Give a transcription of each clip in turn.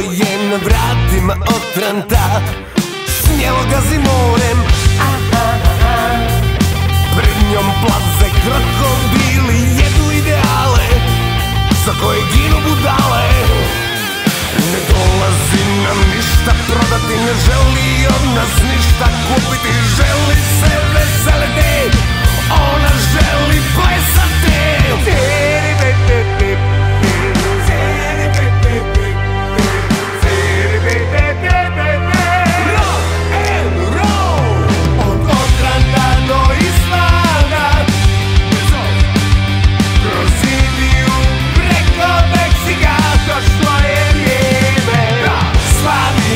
Je vratima otranta Smjelo gazi morem Pred njom plaze krokodili Jedu ideale Za koje ginu budale. Ne dolazi nam ništa prodati Ne želi od nas ništa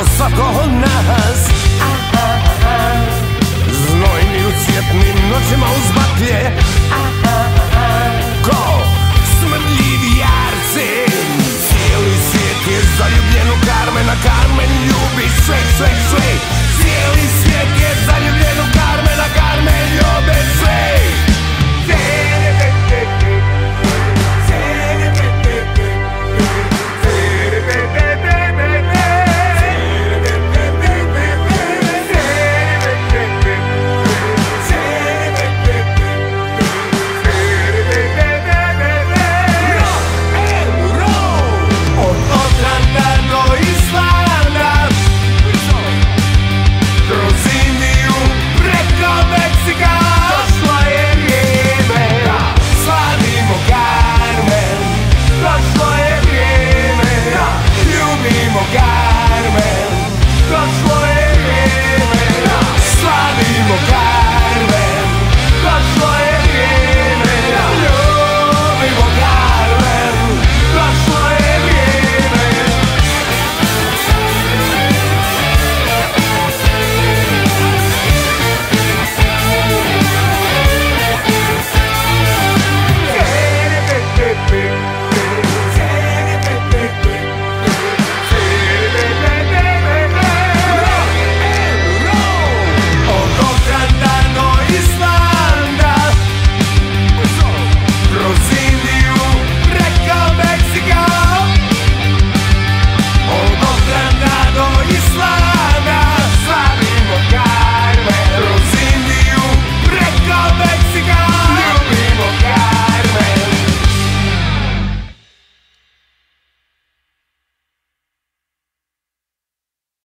kao svako od nas. Znojnim u cvjetnim noćima uz baklje. Ko smrdljivi jarci? Cijeli svijet je zaljubljen u Carmena. Carmen ljubi sve, sve, sve.